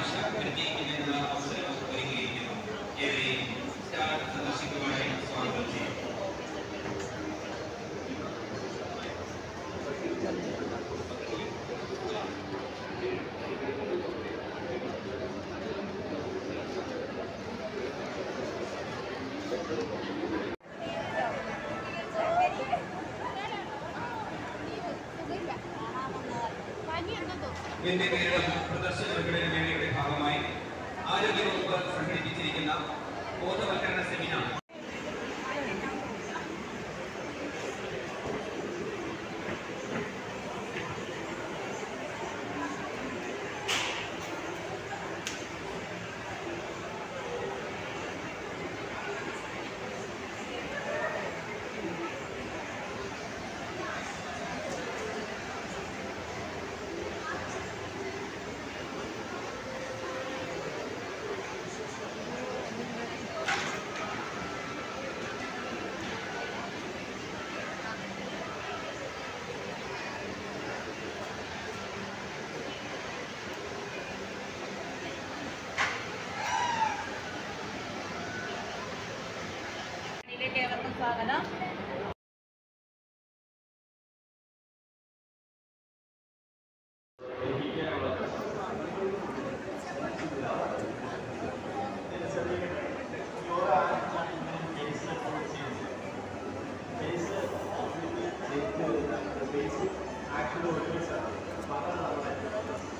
आशा करते हैं कि जनाब आप सर्व करेंगे एवरी स्टार सदस्य को आए स्वागत जी Thank you. എന്റെ കേരളം പ്രദർശന പ്രകടന മേളയുടെ ഭാഗമായി ആരോഗ്യവകുപ്പ് സംഘടിപ്പിച്ചിരിക്കുന്ന ബോധവൽക്കരണ സെമിനാർ ಜಿಲ್ಲೆಗೆ ಅವತ್ತು ಸ್ವಾಗತ actually what is it?